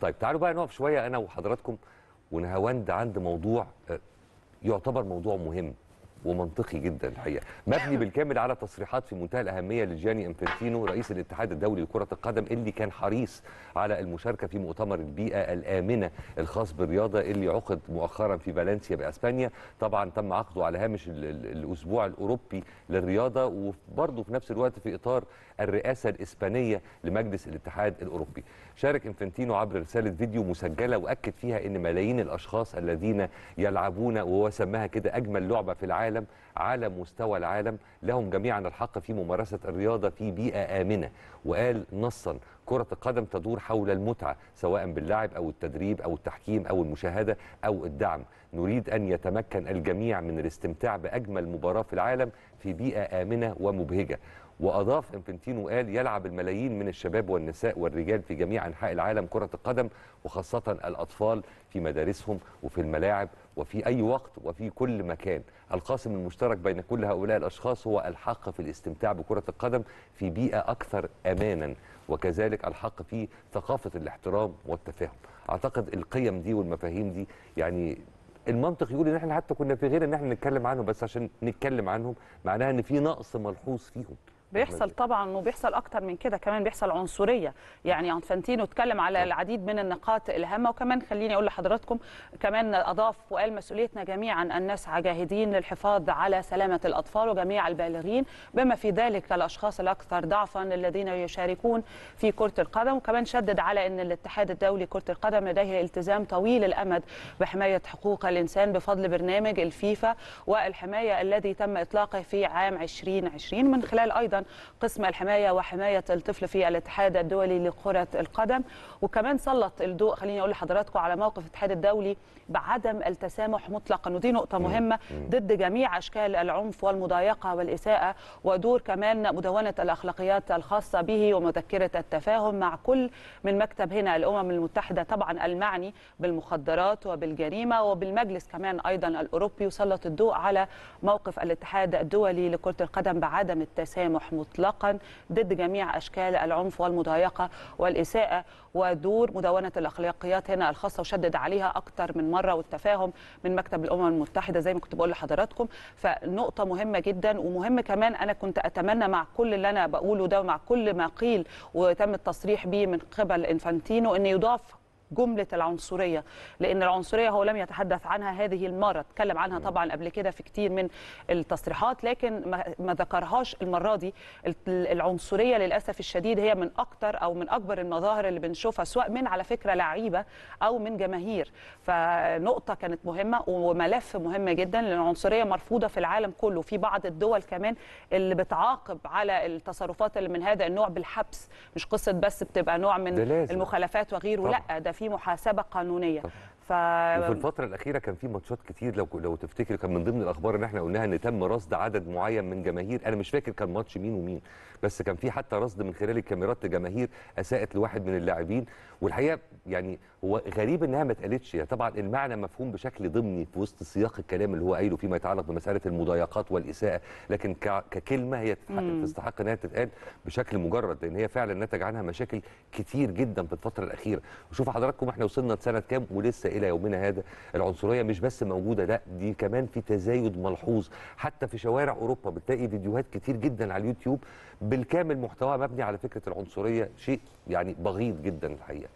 طيب تعالوا بقى نقف شوية أنا وحضراتكم ونهاوند عند موضوع آه، يعتبر موضوع مهم. ومنطقي جدا الحقيقة. مبني بالكامل على تصريحات في منتهى الأهمية لجياني انفنتينو رئيس الاتحاد الدولي لكرة القدم اللي كان حريص على المشاركة في مؤتمر البيئة الآمنة الخاص بالرياضة اللي عقد مؤخرا في فالنسيا بأسبانيا. طبعا تم عقده على هامش ال- ال- الأسبوع الأوروبي للرياضة وبرضه في نفس الوقت في إطار الرئاسة الإسبانية لمجلس الاتحاد الأوروبي. شارك انفنتينو عبر رسالة فيديو مسجلة وأكد فيها إن ملايين الأشخاص الذين يلعبون وهو سماها كده أجمل لعبة في العالم العالم على مستوى العالم لهم جميعا الحق في ممارسة الرياضة في بيئة آمنة. وقال نصا كرة القدم تدور حول المتعة سواء باللعب أو التدريب أو التحكيم أو المشاهدة أو الدعم. نريد أن يتمكن الجميع من الاستمتاع بأجمل مباراة في العالم في بيئة آمنة ومبهجة. وأضاف إنفنتينو قال يلعب الملايين من الشباب والنساء والرجال في جميع أنحاء العالم كرة القدم وخاصة الأطفال في مدارسهم وفي الملاعب وفي أي وقت وفي كل مكان. القاسم المشترك بين كل هؤلاء الأشخاص هو الحق في الاستمتاع بكرة القدم في بيئة أكثر أمانا وكذلك الحق في ثقافة الاحترام والتفاهم. أعتقد القيم دي والمفاهيم دي يعني المنطق يقول إن إحنا حتى كنا في غير إن إحنا نتكلم عنهم بس عشان نتكلم عنهم معناها إن في نقص ملحوظ فيهم. بيحصل طبعا وبيحصل أكتر من كده. كمان بيحصل عنصرية. يعني أنفانتينو اتكلم على العديد من النقاط الهامة. وكمان خليني أقول لحضراتكم كمان أضاف وقال مسؤوليتنا جميعا ان نسعى جاهدين للحفاظ على سلامة الأطفال وجميع البالغين بما في ذلك الأشخاص الأكثر ضعفا الذين يشاركون في كرة القدم. وكمان شدد على إن الاتحاد الدولي لكرة القدم لديه التزام طويل الأمد بحماية حقوق الإنسان بفضل برنامج الفيفا والحماية الذي تم إطلاقه في عام 2020 من خلال أيضا قسم الحماية وحماية الطفل في الاتحاد الدولي لكرة القدم. وكمان سلط الضوء خليني أقول لحضراتكم على موقف الاتحاد الدولي بعدم التسامح مطلقا. ودي نقطة مهمة ضد جميع أشكال العنف والمضايقة والإساءة ودور كمان مدونة الأخلاقيات الخاصة به ومذكرة التفاهم مع كل من مكتب هنا الأمم المتحدة طبعا المعني بالمخدرات وبالجريمة وبالمجلس كمان أيضا الأوروبي. وسلط الضوء على موقف الاتحاد الدولي لكرة القدم بعدم التسامح. مطلقا ضد جميع أشكال العنف والمضايقة والإساءة ودور مدونة الأخلاقيات هنا الخاصة وشدد عليها أكثر من مرة والتفاهم من مكتب الأمم المتحدة زي ما كنت بقول لحضراتكم. فنقطة مهمة جدا ومهم كمان أنا كنت أتمنى مع كل اللي أنا بقوله ده ومع كل ما قيل وتم التصريح به من قبل إنفانتينو ان يضاف جملة العنصرية لأن العنصرية هو لم يتحدث عنها هذه المرة اتكلم عنها طبعا قبل كده في كتير من التصريحات لكن ما- ذكرهاش المرة دي ال- العنصرية للأسف الشديد هي من أكتر أو من أكبر المظاهر اللي بنشوفها سواء من على فكرة لعيبة أو من جماهير فنقطة كانت مهمة وملف مهم جدا لأن العنصرية مرفوضة في العالم كله في بعض الدول كمان اللي بتعاقب على التصرفات اللي من هذا النوع بالحبس مش قصة بس بتبقى نوع من. المخالفات وغيره. لأ ده في محاسبة قانونية. ف وفي الفترة الأخيرة كان في ماتشات كتير لو لو تفتكر كان من ضمن الأخبار إن إحنا قلناها إن تم رصد عدد معين من جماهير أنا مش فاكر كان ماتش مين ومين بس كان في حتى رصد من خلال الكاميرات لجماهير أساءت لواحد من اللاعبين. والحقيقة يعني هو غريب إنها ما اتقالتش. يعني طبعا المعنى مفهوم بشكل ضمني في وسط سياق الكلام اللي هو قايله فيما يتعلق بمسألة المضايقات والإساءة لكن ك- ككلمة هي تستحق, إنها تتقال بشكل مجرد لأن هي فعلا نتج عنها مشاكل كتير جدا في الفترة الأخيرة. وشوفوا حضراتكم إحنا وصلنا لسنة كام ولسه إلى يومنا هذا. العنصرية مش بس موجودة لا دي كمان في تزايد ملحوظ. حتى في شوارع أوروبا بتلاقي فيديوهات كتير جدا على اليوتيوب بالكامل محتواها مبني على فكرة العنصرية شيء يعني بغيض جدا الحقيقة.